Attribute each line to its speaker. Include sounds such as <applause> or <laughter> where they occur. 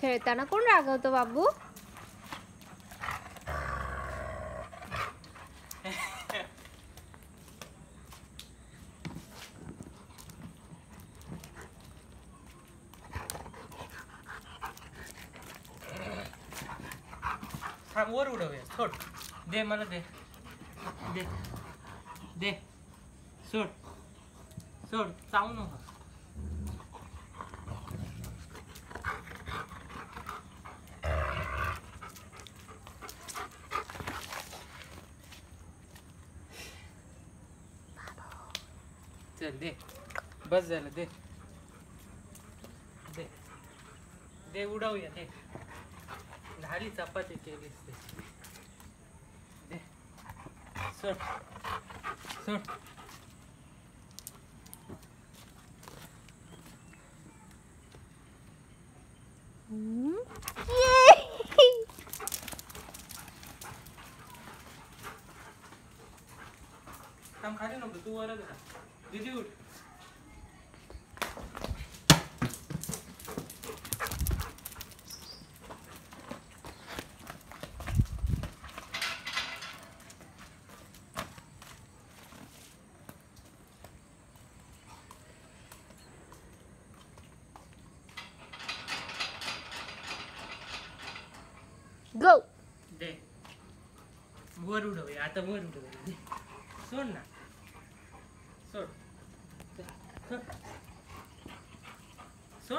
Speaker 1: खेळताना कोण रागवतो बाबू
Speaker 2: थांब वर उडवूया सोड दे मला दे दे दे सोड सोड चावू नका चल दे बस झालं दे दे दे उडवूया दे झाली चपाती केलीस दे सोड सोड थांब खाली नको तू वरच का
Speaker 1: Dude.
Speaker 2: Go. There. Word would away. At the word would away. sona So. <laughs> 媳